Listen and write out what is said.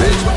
bitch